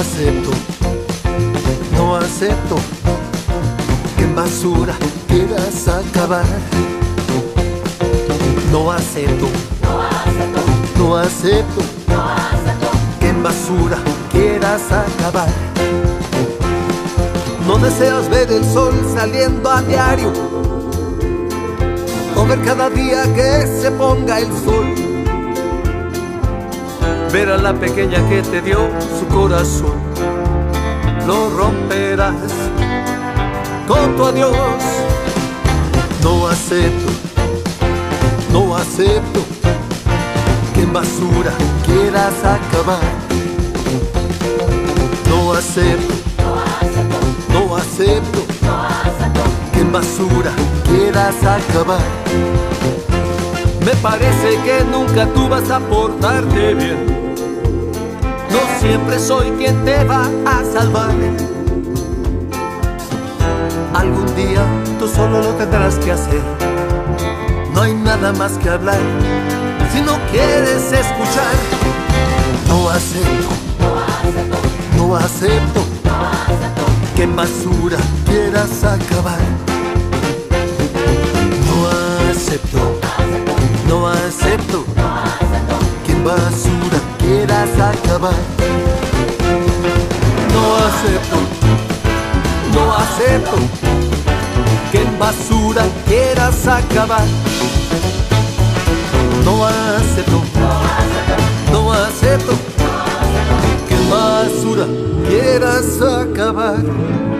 acepto, no acepto que en basura quieras acabar. No acepto, no acepto que en basura quieras acabar. No deseas ver el sol saliendo a diario o ver cada día que se ponga el sol. Ver a la pequeña que te dio su corazón, lo romperás con tu adiós. No acepto, no acepto que en basura quieras acabar. No acepto, no acepto que en basura quieras acabar. Me parece que nunca tú vas a portarte bien. No siempre soy quien te va a salvar. Algún día tú solo lo tendrás que hacer. No hay nada más que hablar si no quieres escuchar. No acepto, no acepto que en basura quieras acabar. No acepto, no acepto que en acabar. No acepto, no acepto que en basura quieras acabar. No acepto, no acepto que en basura quieras acabar.